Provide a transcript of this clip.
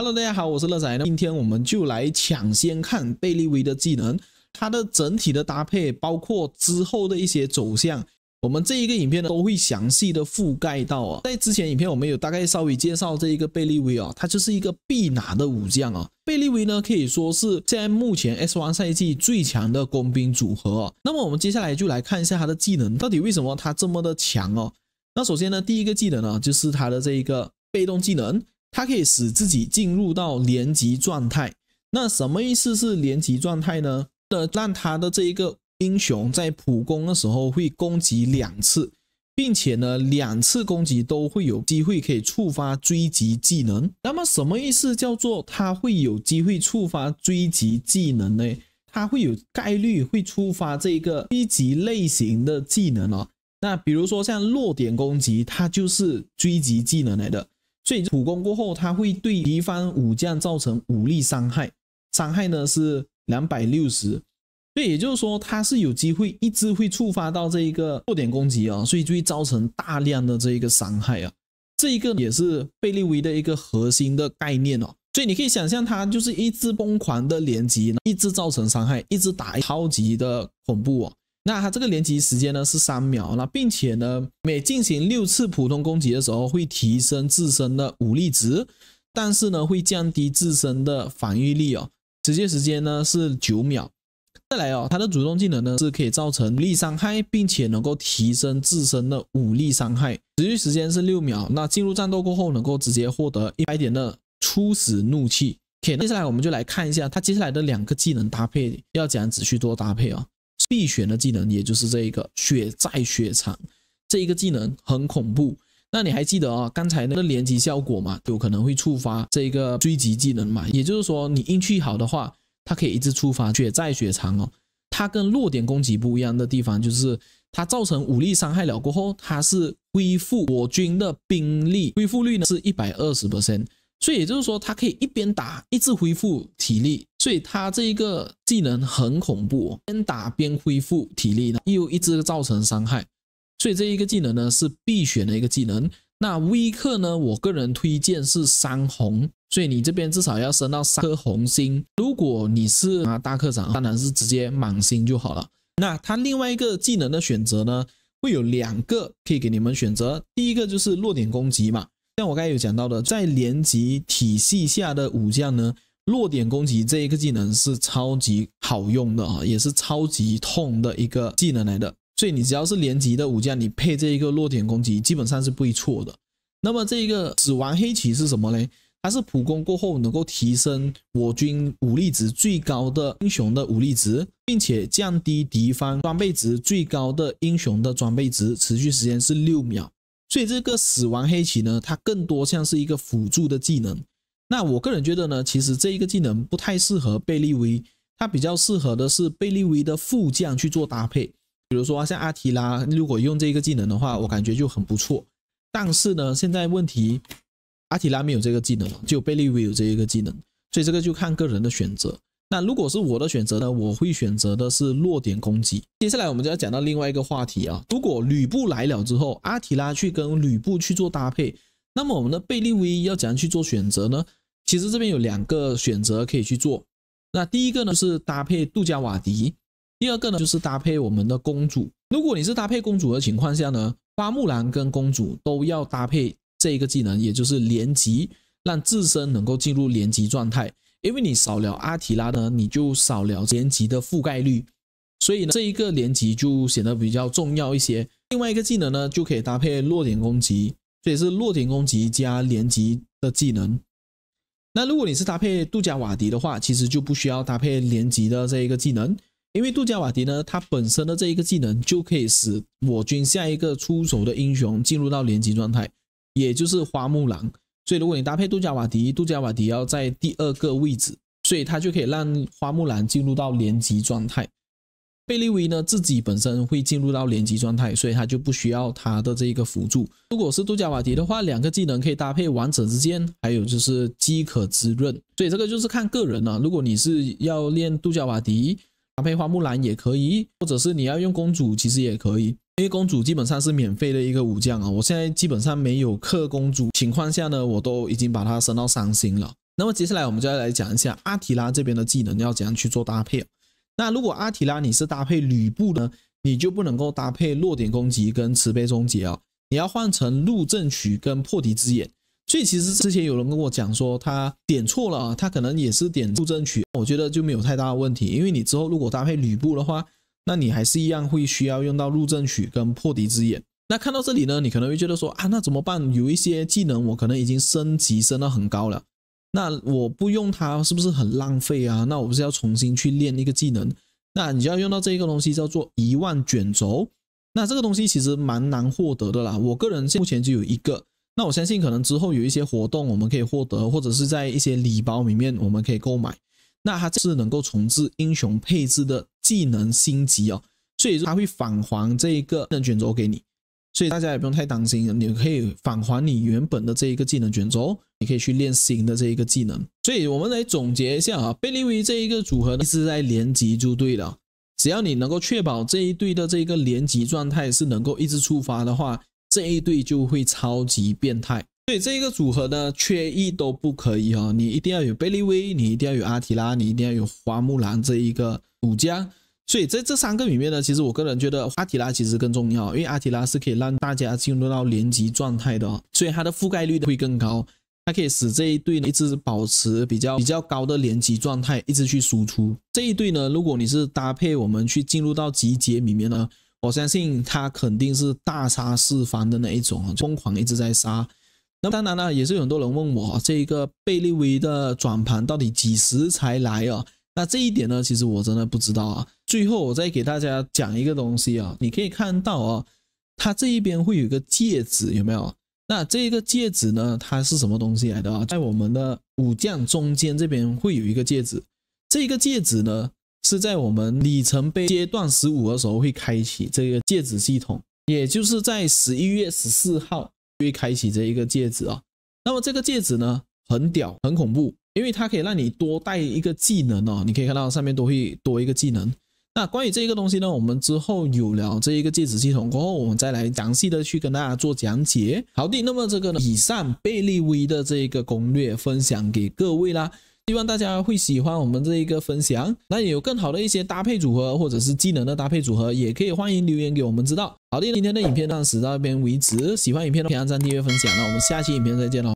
Hello，大家好，我是乐仔。那今天我们就来抢先看贝利威的技能，它的整体的搭配，包括之后的一些走向，我们这一个影片呢都会详细的覆盖到啊。在之前影片我们有大概稍微介绍这一个贝利威啊，它就是一个必拿的武将啊。贝利威呢可以说是现在目前 S1 赛季最强的工兵组合啊。那么我们接下来就来看一下它的技能，到底为什么它这么的强哦？那首先呢，第一个技能呢就是它的这一个被动技能。它可以使自己进入到连击状态。那什么意思是连击状态呢？的让他的这一个英雄在普攻的时候会攻击两次，并且呢两次攻击都会有机会可以触发追击技能。那么什么意思叫做它会有机会触发追击技能呢？它会有概率会触发这个追击类型的技能哦。那比如说像弱点攻击，它就是追击技能来的。所以普攻过后，它会对敌方武将造成武力伤害，伤害呢是两百六十。所以也就是说，它是有机会一直会触发到这一个弱点攻击啊，所以就会造成大量的这一个伤害啊。这一个也是贝利维的一个核心的概念哦。所以你可以想象，它就是一直疯狂的连击，一直造成伤害，一直打超级的恐怖哦。那它这个连击时间呢是三秒，那并且呢每进行六次普通攻击的时候会提升自身的武力值，但是呢会降低自身的防御力哦。持续时间呢是九秒。再来哦，它的主动技能呢是可以造成力伤害，并且能够提升自身的武力伤害。持续时间是六秒。那进入战斗过后能够直接获得一百点的初始怒气。OK，接下来我们就来看一下它接下来的两个技能搭配要怎样子去做搭配啊。必选的技能也就是这一个血债血偿这一个技能很恐怖。那你还记得啊？刚才那个连击效果嘛，有可能会触发这个追击技能嘛？也就是说，你运气好的话，它可以一直触发血债血偿哦。它跟落点攻击不一样的地方就是，它造成武力伤害了过后，它是恢复我军的兵力恢复率呢是一百二十 percent。所以也就是说，它可以一边打一直恢复体力，所以它这一个技能很恐怖，边打边恢复体力呢，又一直造成伤害，所以这一个技能呢是必选的一个技能。那微克呢，我个人推荐是三红，所以你这边至少要升到三颗红星。如果你是啊大课长，当然是直接满星就好了。那它另外一个技能的选择呢，会有两个可以给你们选择，第一个就是弱点攻击嘛。像我刚才有讲到的，在连级体系下的武将呢，落点攻击这一个技能是超级好用的啊，也是超级痛的一个技能来的。所以你只要是连级的武将，你配这一个落点攻击，基本上是不会错的。那么这一个死亡黑旗是什么呢？它是普攻过后能够提升我军武力值最高的英雄的武力值，并且降低敌方装备值最高的英雄的装备值，持续时间是六秒。所以这个死亡黑旗呢，它更多像是一个辅助的技能。那我个人觉得呢，其实这一个技能不太适合贝利威，它比较适合的是贝利威的副将去做搭配。比如说像阿提拉，如果用这个技能的话，我感觉就很不错。但是呢，现在问题，阿提拉没有这个技能，只有贝利威有这一个技能，所以这个就看个人的选择。那如果是我的选择呢？我会选择的是弱点攻击。接下来我们就要讲到另外一个话题啊。如果吕布来了之后，阿提拉去跟吕布去做搭配，那么我们的贝利威要怎样去做选择呢？其实这边有两个选择可以去做。那第一个呢是搭配杜加瓦迪，第二个呢就是搭配我们的公主。如果你是搭配公主的情况下呢，花木兰跟公主都要搭配这一个技能，也就是连击，让自身能够进入连击状态。因为你少了阿提拉呢，你就少了连级的覆盖率，所以呢，这一个连级就显得比较重要一些。另外一个技能呢，就可以搭配落点攻击，所以是落点攻击加连级的技能。那如果你是搭配杜加瓦迪的话，其实就不需要搭配连级的这一个技能，因为杜加瓦迪呢，它本身的这一个技能就可以使我军下一个出手的英雄进入到连级状态，也就是花木兰。所以，如果你搭配杜加瓦迪，杜加瓦迪要在第二个位置，所以它就可以让花木兰进入到连击状态。贝利维呢自己本身会进入到连击状态，所以他就不需要他的这个辅助。如果是杜加瓦迪的话，两个技能可以搭配王者之剑，还有就是饥渴滋润。所以这个就是看个人了。如果你是要练杜加瓦迪，搭配花木兰也可以，或者是你要用公主，其实也可以。因为公主基本上是免费的一个武将啊，我现在基本上没有氪公主情况下呢，我都已经把它升到三星了。那么接下来我们就要来讲一下阿提拉这边的技能要怎样去做搭配。那如果阿提拉你是搭配吕布呢，你就不能够搭配落点攻击跟慈悲终结啊，你要换成路正曲跟破敌之眼。所以其实之前有人跟我讲说他点错了啊，他可能也是点路正曲，我觉得就没有太大的问题，因为你之后如果搭配吕布的话，那你还是一样会需要用到入阵曲跟破敌之眼。那看到这里呢，你可能会觉得说啊，那怎么办？有一些技能我可能已经升级升到很高了，那我不用它是不是很浪费啊？那我不是要重新去练一个技能？那你就要用到这一个东西叫做一万卷轴。那这个东西其实蛮难获得的啦，我个人目前就有一个。那我相信可能之后有一些活动我们可以获得，或者是在一些礼包里面我们可以购买。那它是能够重置英雄配置的技能星级哦，所以它会返还这一个技能卷轴给你，所以大家也不用太担心，你可以返还你原本的这一个技能卷轴，你可以去练新的这一个技能。所以我们来总结一下啊，贝利维这一个组合呢是在连级就对了，只要你能够确保这一队的这个连级状态是能够一直触发的话。这一队就会超级变态，所以这一个组合呢，缺一都不可以哦。你一定要有贝利威，你一定要有阿提拉，你一定要有花木兰这一个五将。所以在这三个里面呢，其实我个人觉得阿提拉其实更重要，因为阿提拉是可以让大家进入到连级状态的，所以它的覆盖率会更高，它可以使这一队一直保持比较比较高的连级状态，一直去输出。这一队呢，如果你是搭配我们去进入到集结里面呢。我相信他肯定是大杀四方的那一种，疯狂一直在杀。那当然了，也是有很多人问我，这个贝利威的转盘到底几时才来啊？那这一点呢，其实我真的不知道啊。最后我再给大家讲一个东西啊，你可以看到啊，它这一边会有一个戒指，有没有？那这个戒指呢，它是什么东西来的啊？在我们的武将中间这边会有一个戒指，这个戒指呢？是在我们里程碑阶段十五的时候会开启这个戒指系统，也就是在十一月十四号会开启这一个戒指啊。那么这个戒指呢，很屌，很恐怖，因为它可以让你多带一个技能哦。你可以看到上面都会多一个技能。那关于这个东西呢，我们之后有了这一个戒指系统过后，我们再来详细的去跟大家做讲解。好的，那么这个呢，以上贝利威的这一个攻略分享给各位啦。希望大家会喜欢我们这一个分享，那有更好的一些搭配组合或者是技能的搭配组合，也可以欢迎留言给我们知道。好的，今天的影片暂时到这边为止，喜欢影片的可以按赞、订阅、分享，那我们下期影片再见喽。